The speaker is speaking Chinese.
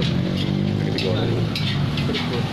good. Pretty good. Pretty good.